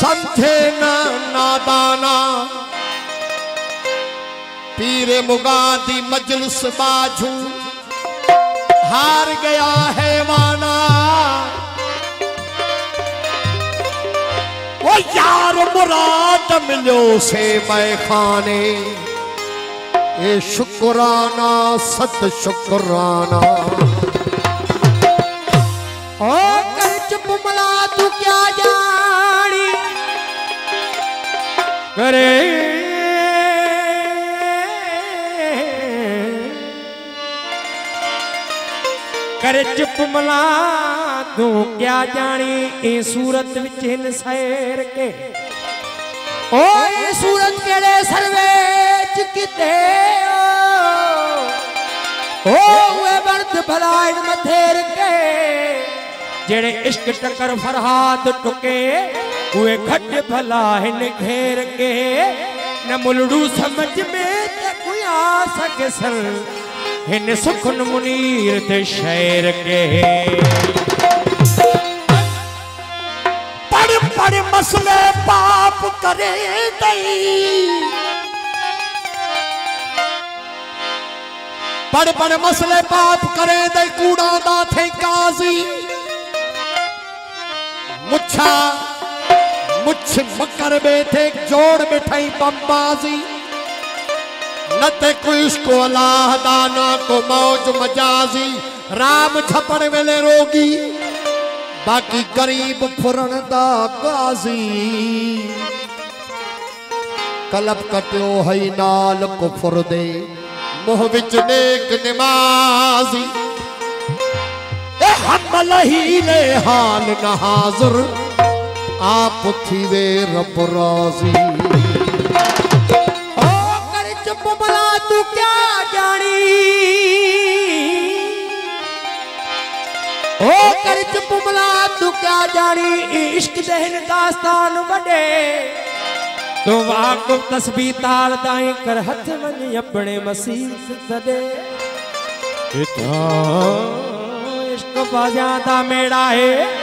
समझे न नादाना। पीरे मुगादी मजलिस बाजू। हार गया है माना। वो यार मुराद मिलो से मैं खाने। ये शुक्राना, सत शुक्राना। ओ कर चुप मला तू क्या जानी? करे। करे चुप मला तू क्या जानी ए सूरत विच हिन सैर के? ओ ए सूरत केड़े सर्वे च किते ओ? वे बर्द भलाइन मथेर के? जेड़े इश्क टकर फरहाद टुके उहे घट भला हिन घेर के। न मुलड़ू समझ में त कोई आ सके सन हिन सुखन मुनीर ते शहर के। पढ़ पढ़ मसले पाप करे दई। पढ़ पढ़ मसले पाप करे दई कूड़ा दा थे काजी। मुच्छा मुछ मकर बैठे जोड़ बैठाई बम्बाजी। न ते इसको अल्लाह दाना, को मौज मजाजी। राम छपड़ वेले रोगी, बाकी गरीब फुरण दा गाजी। कलप कटियो हई नाल कुफर दे, मुँह विच नेक निमाजी। ए हमल ही ले हाल न हाजिर। आप थी वे रब राज़ी। ओ कर चुप भला तू क्या जानी? ओ कर चुप भला तू क्या जानी? इश्क दहन दास्तान वडे। तू वाकुफ तस्बीह ताल दाएँ कर हथ वञ अपने मसीह सदे। इता इश्क बाजियाँ दा मेड़ा है।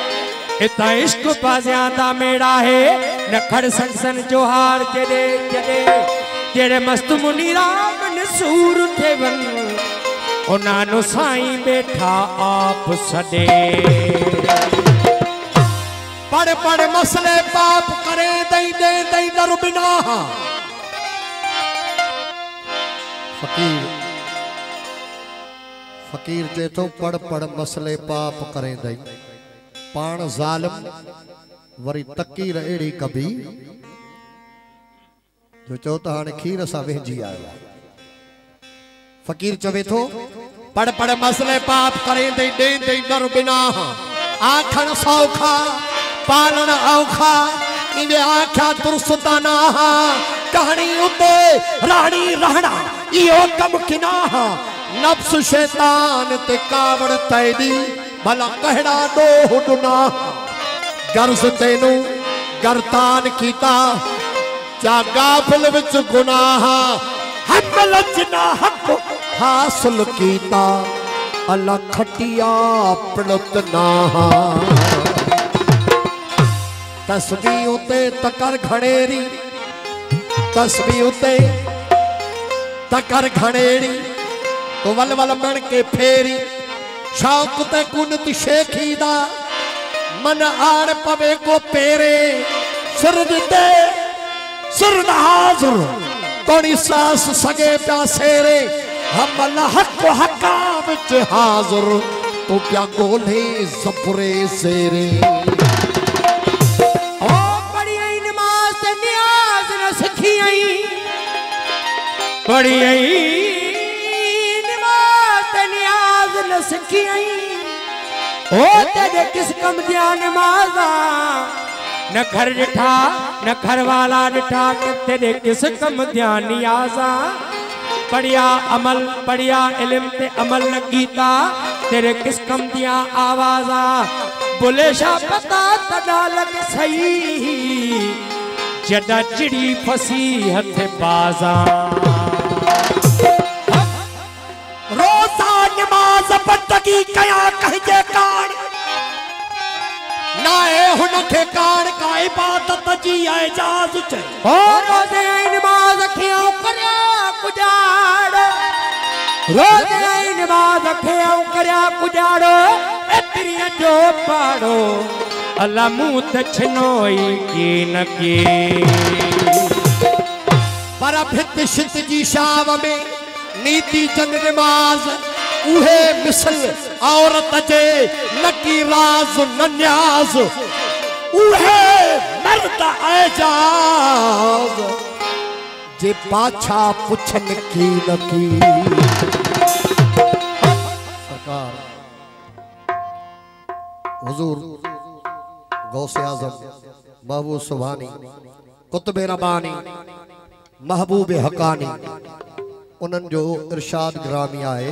इता इश्क बाजियाँ दा मेड़ा है। नखड़ सन सन जोहार जडे जडे, जेड़े मस्त मुनी नसूर थे वन उन्हां नु साईं बैठा आप सडे। पढ़ पढ़ मसले पाप करे, दई दे, दई दर बिना। फकीर फकीर जे तो पढ़ पढ़ मसले पाप करे दई। पाण ज़ालिम, वरी तकीर अहिड़ी कबी जो चओ त हाणे खीर सां वेझी आयो आहे। फकीर चवे थो, पढ़ पढ़ मसले पाप करे दई दे दई दर बिना। आखण सौखा, पालण औखा इंदे आख्या दुरुस्ताना कहानी उते राणी रहना इहो कम किना नफ्स शैतान ते कावड़ तैदी। भला कहड़ा डोह डुना गर्ज तेनू, गरतान कीता। जा गाफिल गुनाह। हमल जिना हक। हासिल कीता। अल्लाह खटिया पड़त ना तस्बीह उते तकर घणेरी तस्बीह उते तकर घणेरी तो वल वल बण के फेरी। शौक ते कुनत शेखी दा। मन आड़ पवे को पेरे। सिर दिते सिर हाज़िर। कोणी सास सगे प्या सेरे। हम अल्लाह हक हका विच हाज़िर। तो प्या गोले ज़फरे सेरे। ओ पढ़ी आई नमाज़ ते नियाज न सिखी आई। पढ़ी आई आई। ओ, तेरे किस कम दिया नमाजा न घर ॾिठा न घर वाला कि तेरे किस कम ध्यान नियाज़ा पढ़िया अमल, पढ़िया इल्म ते अमल न कीता तेरे किस कम दिया आवाज़ा? बुले, शा पता तॾा लॻ सही जॾा चिड़ी फसी हथ बाज़ा। बंदगी कया कहिजे कान। नाए हुनखे कान का इबादत जी एजाज़ चए ओ रोज़े नमाज़ अखियां करिया कुजाड़। रोज़े नमाज़ अखियां करिया कुजाड़ो एतिरीअ जो पाड़ो। अला मूं त छिनोई की न की। पर भित शित जी शाम में नीति जन नमाज उहे मिसल, औरत जे न की राज न न्याज उहे मर्द एजाज। जे पाछा पुछन की न की सरकार, हुजूर, गौसे आज़म महबूब सुभानी, कुतुब रबानी, महबूब हकानी, उन्हनि जो इरशाद ग्रामी आहे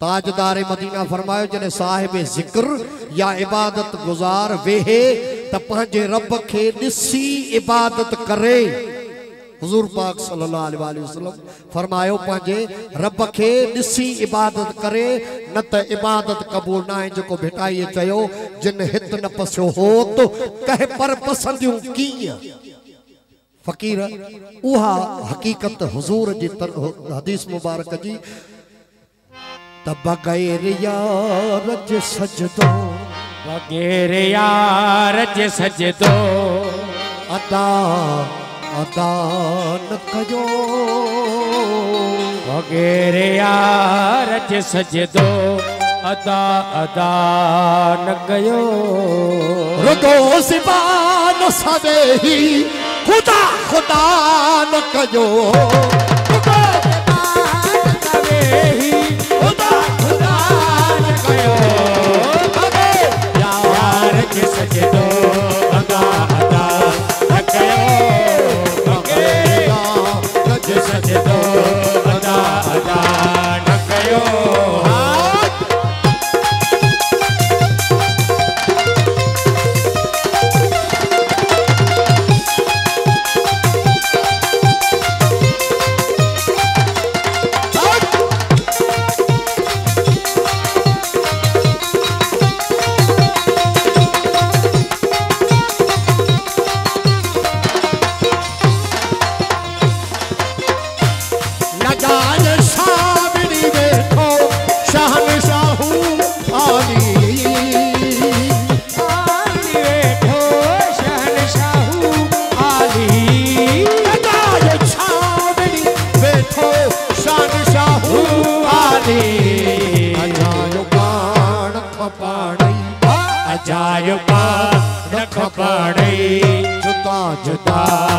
ताजदार मदीना फरमायो जॾहिं साहिब ज़िक्र या इबादत गुज़ार वेहे, त पंहिंजे रब खे ॾिसी इबादत करे। हुजूर पाक सल्लल्लाहु अलैहि वसल्लम फरमायो, पंहिंजे रब खे ॾिसी इबादत करे, न त इबादत क़बूल न आहे जेको भिटाईअ चयो, जिन हित न पसियो हो त कंहिं पर पसंदियूं कीअं? फ़कीर, उहा हक़ीक़त हुजूर जी हदीस मुबारक जी बग़ैर यार जे सजदो। वगैर यार जे सजदो। अदा अदा न कयो। वगैर यार जे सजदो। अदा अदा न कयो। रुगो सवे ही ख़ुदा ख़ुदा न कयो। रुगो यार जे पढ़ जुदा जुदा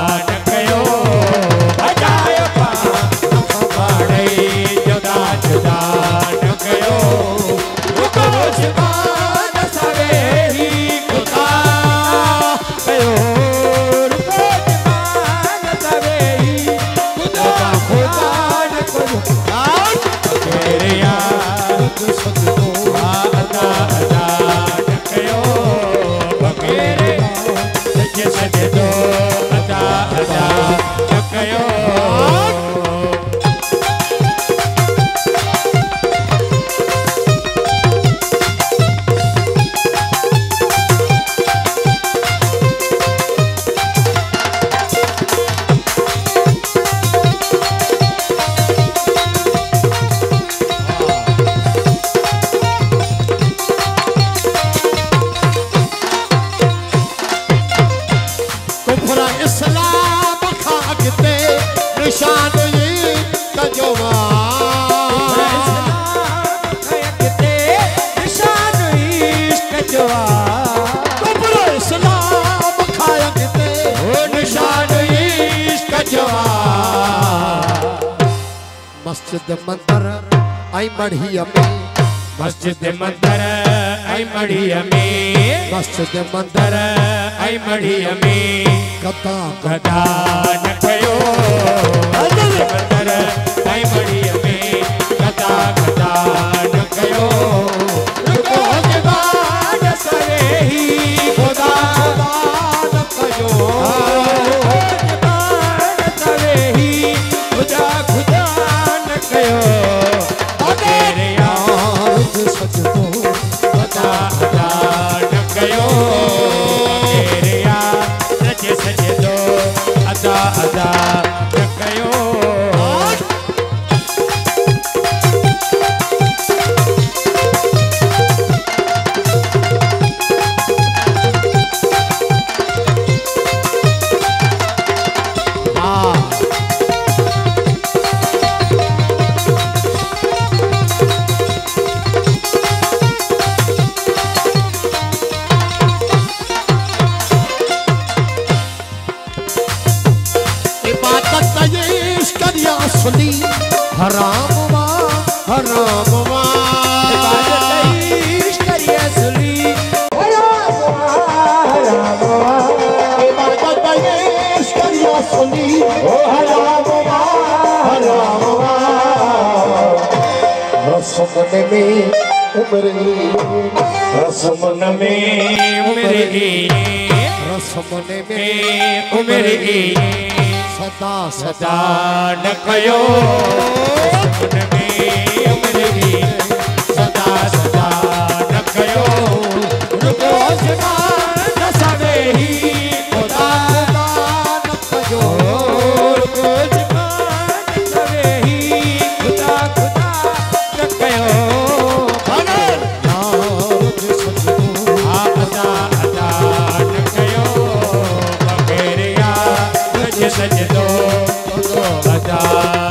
मस्जिद मंदिर आई मढ़िया में मस्जिद मंदर आई मढ़िया में मस्जिद मंदिर आई मढ़िया में कथा कदा न कयो मंदर आई मढ़िया में कदा कदा करिया सुनी हराम वा हराम वा इबादत करिए सुली इबादत ये करिया सुनी ओ हराम वा हराम रसम में उम्र रसम में उम्र की रसम में उम्र सदा सदा। न कयो। मन में उम्र सदा सदा न कयो। रुको सदा न सवे ही खुदा दान कयो। रुको सदा न सवे ही खुदा खुदा न कयो यार सजदो अदा अदा न कयो बगैर सज सज